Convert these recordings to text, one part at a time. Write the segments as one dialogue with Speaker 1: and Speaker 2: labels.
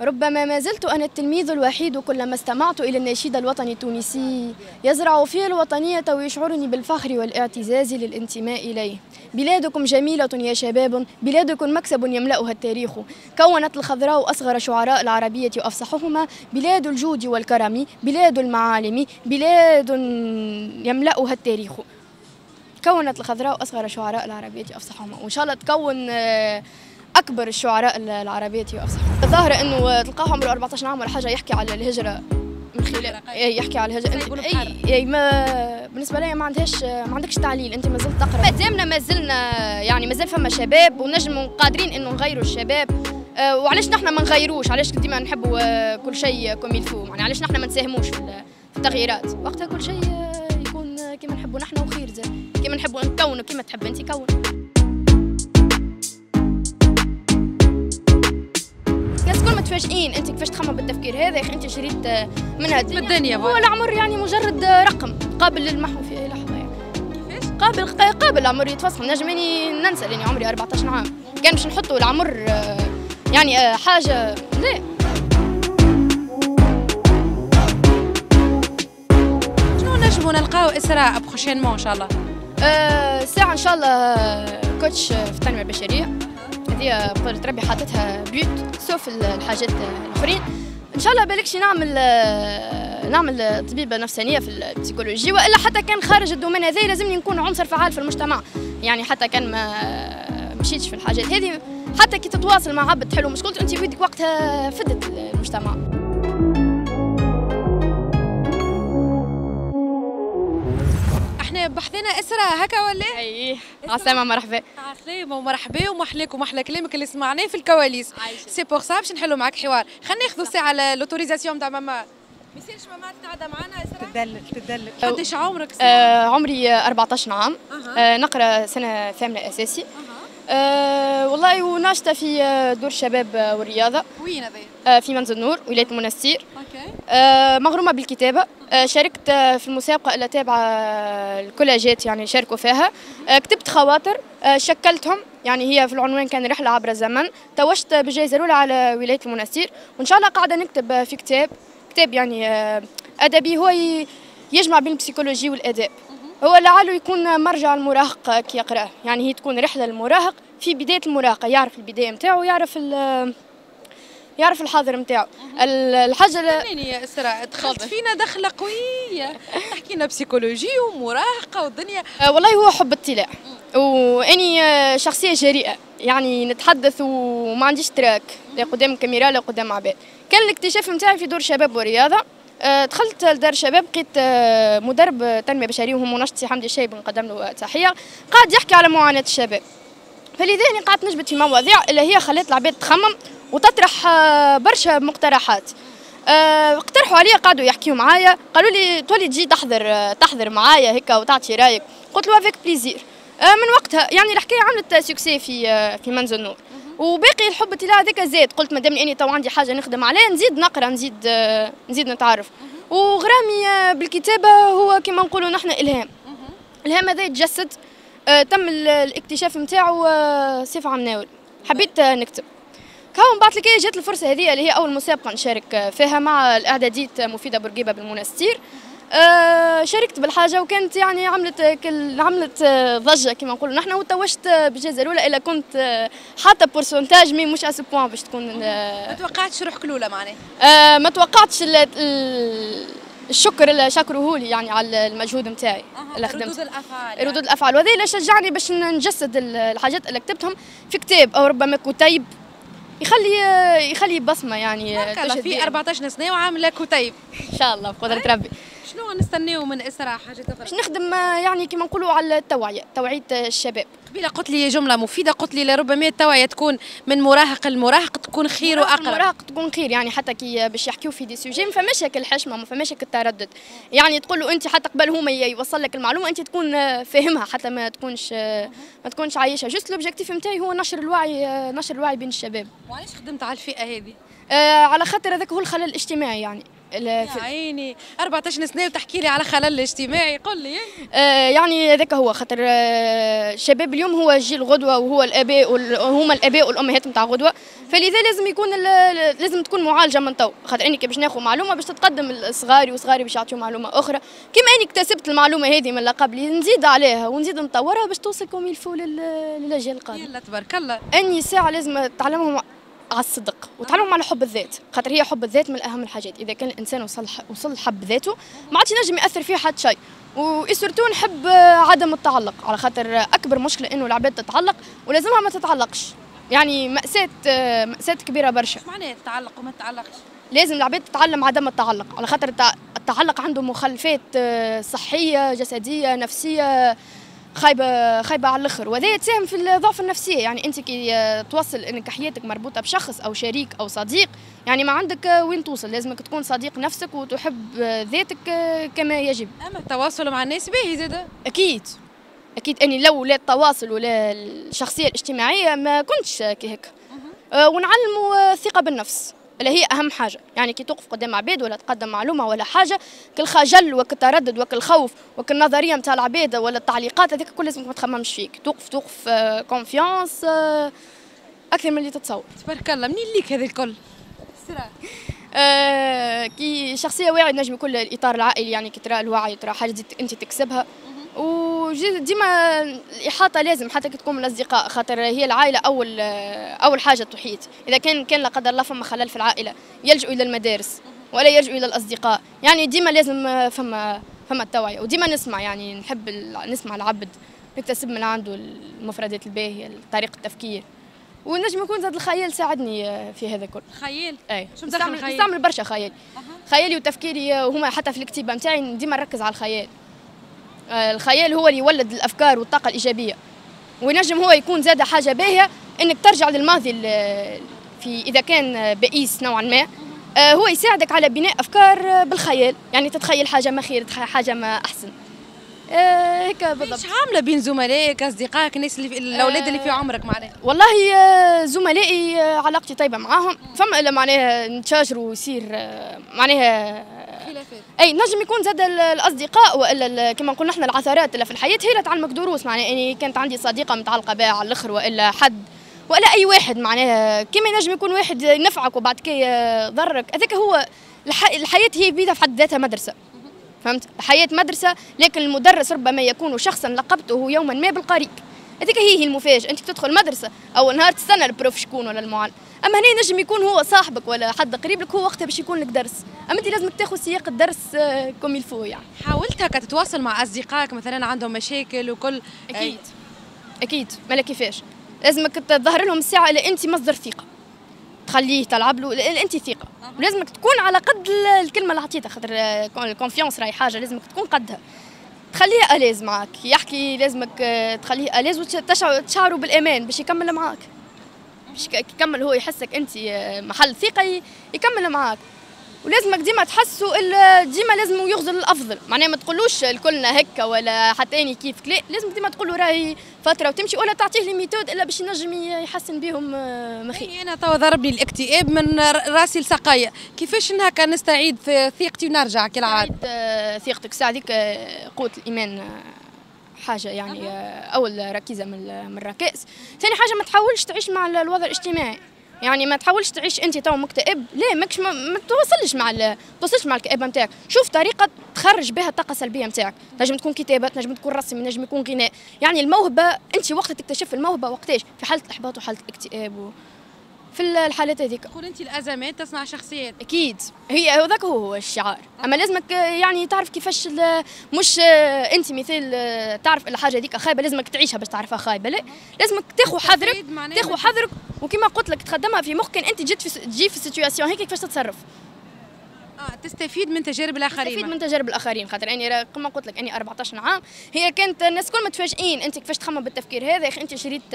Speaker 1: ربما ما زلت أنا التلميذ الوحيد كلما استمعت إلى النشيد الوطني التونسي يزرع في الوطنية ويشعرني بالفخر والاعتزاز للانتماء إليه. بلادكم جميلة يا شباب بلادكم مكسب يملأها التاريخ. كونت الخضراء أصغر شعراء العربية وأفصحهما بلاد الجود والكرم بلاد المعالم بلاد يملأها التاريخ. كونت الخضراء أصغر شعراء العربية أفصحهما. وإن شاء الله تكون آه، أكبر الشعراء العربية وافصح الظاهر إنه تلقاه عمره 14 عام ولا حاجة يحكي على الهجرة من خلال يحكي على الهجرة. اي اي ما بالنسبة لي ما عندهاش ما عندكش تعليل. أنت ما زلت تقرأ. مادامنا ما زلنا يعني ما زال فما شباب ونجم قادرين إنه نغيروا الشباب. آه، وعلاش نحن ما نغيروش؟ علاش ديما نحبوا آه، كل شيء comme il faut يعني علاش نحن ما نساهموش في التغييرات؟ وقتها كل شيء يكون كما نحبوا نحن وخير زين. كما نحبوا نكونوا كما تحب أنت كون متفاجئين انت كيفاش تخمم بالتفكير هذا يا أخي انت شريت منها
Speaker 2: الدنيا, الدنيا
Speaker 1: هو العمر يعني مجرد رقم قابل للمحو في أي لحظة يعني. قابل قابل العمر يتفسخ. نجم اني ننسى لأني عمري 14 عام. كان باش نحطوا العمر يعني حاجة لا.
Speaker 2: شنو نجموا نلقاو إسراء بروشينمون إن شاء الله؟
Speaker 1: أه ساعة إن شاء الله coach في التنمية البشرية. هذه بقدرة ربي حاطتها بيوت. سوف الحاجات الأخرين. إن شاء الله بالكش نعمل نعمل طبيبة نفسانية في ال psychologie. وإلا حتى كان خارج ال domaine هذا لازمني نكون عنصر فعال في المجتمع. يعني حتى كان ما مشيتش في الحاجات هذه حتى كي تتواصل مع عبد تحلو مشكلته أنت بيدك وقتها فدت المجتمع.
Speaker 2: بحذانا إسراء هكا ولا
Speaker 1: أي. عسلامة مرحبا.
Speaker 2: عسلامة ومرحبا ومحلاك ومحلى كلامك اللي سمعناه في الكواليس. c'est pour ça باش نحلوا معك حوار. خلينا ناخذوا ساعة l'autorisation تاع ماما. ما يصيرش ماما قاعدة معنا إسراء
Speaker 3: تدلل تدلل.
Speaker 2: قداش عمرك
Speaker 1: آه عمري 14 عام. أه. آه نقرأ سنة ثامنة أساسي. أه. أه والله وناشطة في آه، دور الشباب والرياضة.
Speaker 2: وين هذا؟
Speaker 1: أه في منزل نور ولاية المنستير.
Speaker 2: OK.
Speaker 1: أه مغرومة بالكتابة. أه شاركت في المسابقة اللي تابعة الكولاجات يعني شاركوا فيها. كتبت خواطر. شكلتهم يعني هي في العنوان كان رحلة عبر الزمن. توجت بالجائزة الأولى على ولاية المنستير. وإن شاء الله قاعدة نكتب في كتاب. كتاب يعني أدبي هو يجمع بين البسيكولوجي والأدب. هو لعله يكون مرجع المراهق كي يقراه يعني هي تكون رحلة المراهق في بداية المراهقة يعرف البداية نتاعو يعرف يعرف الحاضر نتاعو الحاجة
Speaker 2: ل... يا إسراء دخلت فينا دخلة قوية. تحكينا psychologie ومراهقة والدنيا.
Speaker 1: أه والله هو حب اطلاع وأني آه، شخصية جريئة. يعني نتحدث وما عنديش trac. لا قدام الكاميرا لا قدام عباد. كان الاكتشاف نتاعي في دور شباب ورياضة. آه، دخلت لدار شباب لقيت آه، مدرب تنمية بشرية وهو منشط سي حمدي الشايب نقدم له تحية. قاعد يحكي على معاناة الشباب. فلذلك قعدت نجبد في مواضيع اللي هي خلات العباد تخمم. وتطرح آه، برشا مقترحات. اقترحوا عليا قعدوا يحكيوا معايا. قالوا لي تولي تجي تحضر تحضر معايا هيك وتعطي رأيك. قلت له avec plaisir من وقتها يعني الحكاية عملت succès في في منزل نور وباقي الحب تاع هذاك زاد. قلت مادام إني تو عندي حاجة نخدم عليها نزيد نقرأ نزيد نزيد نتعرف. وغرامي بالكتابة هو كما نقولوا نحن إلهام. إلهام هذا يتجسد آه، تم الاكتشاف نتاعو آه، صفة عمناول حبيت نكتب. كون بعد لك جات الفرصة هذه اللي هي أول مسابقه نشارك فيها مع الاعداديه مفيدة بورقيبه بالمنستير. آه، شاركت بالحاجة وكانت يعني عملت كل عملت ضجة كما نقولوا. نحن وتوجت بالجائزه الأولى إلا كنت حتى pourcentage mais مش à ce point باش تكون
Speaker 2: ما توقعتش روحك الأولى معناها؟
Speaker 1: آه ما توقعتش الشكر اللي شكروه لي يعني على المجهود نتاعي
Speaker 2: أه اللي خدمته ردود الأفعال.
Speaker 1: يعني. ردود الأفعال. وهذا اللي شجعني باش نجسد الحاجات اللي كتبتهم في كتاب أو ربما كتيب يخلي يخلي بصمة يعني
Speaker 2: في 14 سنة وعامله كتيب
Speaker 1: إن شاء الله بقدره ربي.
Speaker 2: شنو نستناو من إسراء حاجة أخرى
Speaker 1: باش نخدم يعني كما نقولوا على التوعية توعية الشباب.
Speaker 2: قبيلة قلت لي جملة مفيدة قلت لي لربما التوعية تكون من مراهق المراهق تكون خير وأقرب.
Speaker 1: المراهق تكون خير يعني حتى كي باش يحكيو في des sujets ما فماش هيك الحشمة ما فماش هيك التردد. يعني تقول له أنت حتى قبل هما يوصل لك المعلومة أنت تكون فاهمها حتى ما تكونش ما تكونش عايشها juste l'objectif نتاعي هو نشر الوعي نشر الوعي بين الشباب.
Speaker 2: وعلاش خدمت على الفئة هذه؟
Speaker 1: آه على خاطر هذاك هو الخلل الاجتماعي يعني.
Speaker 2: يا عيني 14 سنة وتحكي لي على خلل اجتماعي قل لي.
Speaker 1: آه، يعني هذاك هو خاطر آه، شباب اليوم هو جيل غدوة وهو الآباء وال- هما الآباء والأمهات نتاع غدوة. فلذا لازم يكون لازم تكون معالجة من تو. خاطر أني كي باش ناخذ معلومة باش تتقدم لصغاري وصغاري باش يعطيو معلومة أخرى. كما أني اكتسبت المعلومة هذه من قبلي نزيد عليها ونزيد نطورها باش توصل comme il faut لل- للأجيال القادمة.
Speaker 2: يلا تبارك الله.
Speaker 1: أني ساعة لازم تعلمهم على الصدق وتعلمهم على حب الذات. خاطر هي حب الذات من اهم الحاجات. إذا كان الإنسان وصل وصل لحب ذاته ما عادش ينجم يأثر فيه حد شيء. و surtout نحب عدم التعلق. على خاطر أكبر مشكلة إنه العباد تتعلق ولازمها ما تتعلقش. يعني مأساة مأساة كبيرة برشا.
Speaker 2: إيش معناها تتعلق وما تتعلقش؟
Speaker 1: لازم العباد تتعلم عدم التعلق. على خاطر التع- التعلق عنده مخلفات آه، صحية جسدية نفسية خايبة خايبة على الآخر. وهذا تساهم في الضعف النفسية. يعني أنت كي توصل أنك حياتك مربوطة بشخص أو شريك أو صديق يعني ما عندك وين توصل. لازمك تكون صديق نفسك وتحب ذاتك كما يجب.
Speaker 2: أما التواصل مع الناس باهي زاد
Speaker 1: أكيد. أكيد أني لو لا التواصل ولا الشخصية الاجتماعية ما كنتش كي هيك. آه، ونعلموا الثقة بالنفس. اللي هي أهم حاجة. يعني كي توقف قدام عباد ولا تقدم معلومة ولا حاجة كالخجل وكالتردد وكالخوف وكالنظرية متاع العباد ولا التعليقات هذيك كل لازمك ما تخممش فيك. توقف توقف confiance أكثر من اللي تتصور.
Speaker 2: تبارك الله منين ليك هذا الكل؟ إسراء.
Speaker 1: آه، كي شخصية واعية نجم يكون الإطار العائلي يعني كي ترى الوعي ترى حاجة دي أنت تكسبها. وديما الإحاطة لازم حتى كي تكون من الأصدقاء خاطر هي العائلة أول أول حاجة تحيط إذا كان كان لا قدر الله فما خلل في العائلة يلجؤوا إلى المدارس ولا يلجؤوا إلى الأصدقاء. يعني ديما لازم فما فما التوعية. وديما نسمع يعني نحب نسمع العبد نكتسب من عنده المفردات الباهية طريقة التفكير. ونجم يكون زاد الخيال ساعدني في هذا كله
Speaker 2: خيال؟
Speaker 1: أي.
Speaker 2: شو
Speaker 1: نستعمل برشا خيال. خيالي وتفكيري هما حتى في الكتيبة نتاعي ديما نركز على الخيال. الخيال هو اللي يولد الأفكار والطاقة الإيجابية. وينجم هو يكون زاد حاجة باهية إنك ترجع للماضي في إذا كان بئيس نوعا ما. آه، هو يساعدك على بناء أفكار آه، بالخيال يعني تتخيل حاجة ما خير تتخيل حاجة ما أحسن. آه، هيك بالضبط.
Speaker 2: إيش عاملة بين زملائك أصدقائك الناس اللي في الأولاد اللي في عمرك معناها؟
Speaker 1: والله آه، زملائي آه، علاقتي طيبة معاهم. فما معناها نتشاجروا ويصير آه، معناها أي نجم يكون زاد ال- الأصدقاء وإلا ال- كما نقول نحن العثرات اللي في الحياة هي اللي تعلمك دروس معناها يعني كانت عندي صديقة متعلقه بها على الأخر وإلا حد ولا أي واحد. معناها كما ينجم يكون واحد ينفعك وبعد كي ضرك هذاك هو الح... الحياة هي بيدها في حد ذاتها مدرسة. فهمت؟ الحياة مدرسة لكن المدرس ربما يكون شخصا لقبته يوما ما بالقريب. هذيك هي هي المفاجأة. أنت تدخل مدرسة أول نهار تستنى البروف شكون ولا المعلم. أما هنا نجم يكون هو صاحبك ولا حد قريب لك هو وقتها باش يكون لك درس. أما أنت لازمك تاخذ سياق الدرس آه، comme il faut يعني.
Speaker 2: حاولت هكا تتواصل مع أصدقائك؟ مثلا عندهم مشاكل وكل؟
Speaker 1: أكيد. أكيد. مالا كيفاش؟ لازمك تظهر لهم الساعة اللي أنت مصدر ثقة. تخليه تلعب له أنت ثقة. ولازمك تكون على قد ال- الكلمة اللي عطيتها خاطر آه، ال confiance راهي حاجة لازمك تكون قدها. تخليه à l'aise معك يحكي لازمك آه، تخليه à l'aise وتشعروا بالأمان باش يكمل معاك باش يكمل هو يحسك أنت آه، محل ثقة ي- يكمل معاك ولازمك ديما تحسوا ديما لازم يغزل الأفضل. معناها ما تقولوش الكلنا هكا ولا حتى اني كيفك. لا لازم ديما تقولوا راهي فترة وتمشي ولا تعطيه لي ميثود إلا باش ينجم يحسن بهم آه، مخي
Speaker 2: أنا توا ضربني الاكتئاب من راسي لساقيا كيفاش هكا نستعيد في ثقتي ونرجع
Speaker 1: كالعادة؟ آه، ثقتك. ساعدك آه، قوة الإيمان آه، حاجة يعني أول ركيزة من ال- من الركائز. ثاني حاجة ما تحاولش تعيش مع ال- الوضع الاجتماعي. يعني ما تحاولش تعيش أنت تو مكتئب. لا ماكش ما, ما توصلش مع ال- توصلش مع الكآبة نتاعك شوف طريقة تخرج بها الطاقة السلبية نتاعك تنجم تكون كتابة تنجم تكون رسم تنجم يكون غناء. يعني الموهبة أنت وقت تكتشف الموهبة وقتاش؟ في حالة الإحباط وحالة الاكتئاب و... في ال- الحالات هذيك.
Speaker 2: تقول أنت الأزمات تصنع شخصيات
Speaker 1: أكيد. هي هذاك هو هو الشعار. أما لازمك يعني تعرف كيفاش مش أنت مثال تعرف الحاجة هذيك خايبة لازمك تعيشها باش تعرفها خايبة. لا لازمك تاخذ حذرك تاخذ حذرك وكما قلت لك تخدمها في مخك أنت جيت في تجي في situation هيك كيفاش تتصرف.
Speaker 2: تستفيد من تجارب الآخرين؟
Speaker 1: تستفيد من تجارب الآخرين خاطر أني را- كما قلت لك أني 14 عام هي كانت الناس كل متفاجئين أنت كيفاش تخمم بالتفكير هذا يا أخي؟ أنت شريت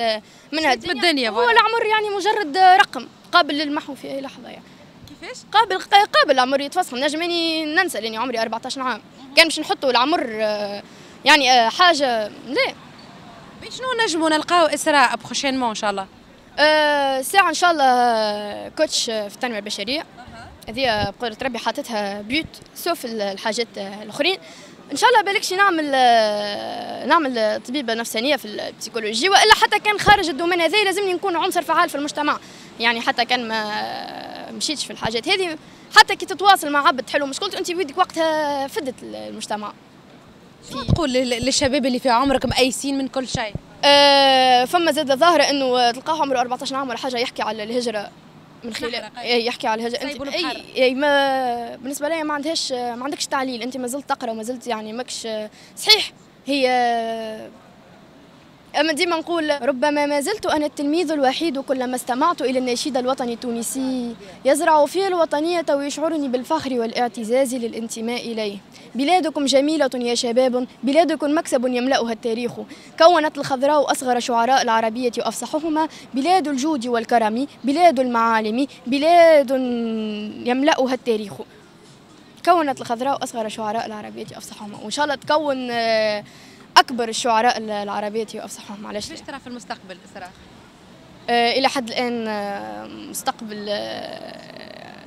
Speaker 1: منها
Speaker 2: من الدنيا
Speaker 1: هو. العمر يعني مجرد رقم قابل للمحو في أي لحظة يعني.
Speaker 2: كيفاش؟
Speaker 1: قابل قابل العمر يتفسخ نجم أني ننسى لأني عمري 14 عام. كان باش نحطوا العمر آه، يعني آه، حاجة لا.
Speaker 2: شنو نجموا نلقاو إسراء prochainement إن شاء الله؟
Speaker 1: آه، ساعة إن شاء الله آه، coach في التنمية البشرية. هذه بقدرة ربي حاطتها but سوف الحاجات الأخرين. إن شاء الله بالكش نعمل نعمل طبيبه نفسانية في ال psychologie وإلا حتى كان خارج ال domaine هذا لازمني نكون عنصر فعال في المجتمع. يعني حتى كان ما مشيتش في الحاجات هذه حتى كي تتواصل مع عبد تحلوا مشكلته أنت بيدك وقتها فدت المجتمع.
Speaker 2: شو تقول للشباب اللي في عمرك مأيسين من كل شيء؟
Speaker 1: أه فما زاد ظاهرة إنه تلقاه عمره 14 عام ولا حاجة يحكي على الهجرة. من خلال يحكي على الهجره أنت اي, أي ما بالنسبة لي ما عندهاش ما عندكش تعليل. أنت ما زلت تقرأ وما زلت يعني ماكش صحيح هي أما ديما نقول ربما ما زلت أنا التلميذ الوحيد كلما استمعت إلى النشيد الوطني التونسي يزرع في الوطنية ويشعرني بالفخر والاعتزاز للانتماء إليه. بلادكم جميلة يا شباب بلادكم مكسب يملأها التاريخ. كونت الخضراء أصغر شعراء العربية وأفصحهما بلاد الجود والكرم بلاد المعالم بلاد يملأها التاريخ. كونت الخضراء أصغر شعراء العربية أفصحهما. وإن شاء الله تكون أكبر الشعراء العربية وافصحهم علاش
Speaker 2: إيش ترى في المستقبل الصراحه
Speaker 1: آه إلى حد الآن آه مستقبل آه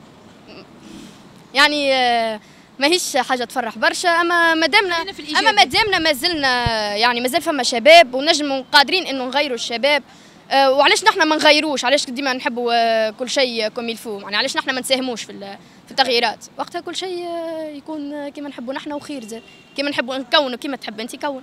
Speaker 1: يعني آه ماهيش حاجة تفرح برشا. أما مادامنا أما مادامنا ما زلنا يعني مازال فما شباب ونجموا قادرين إنه نغيروا الشباب. آه وعلاش نحن ما نغيروش؟ علاش ديما نحبوا آه كل شيء كوم يلفو يعني علاش نحن ما نساهموش في في التغييرات. وقتها كل شيء يكون كما نحبوا نحن وخير زاد. كما نحبوا نكونوا كما تحب أنت كون.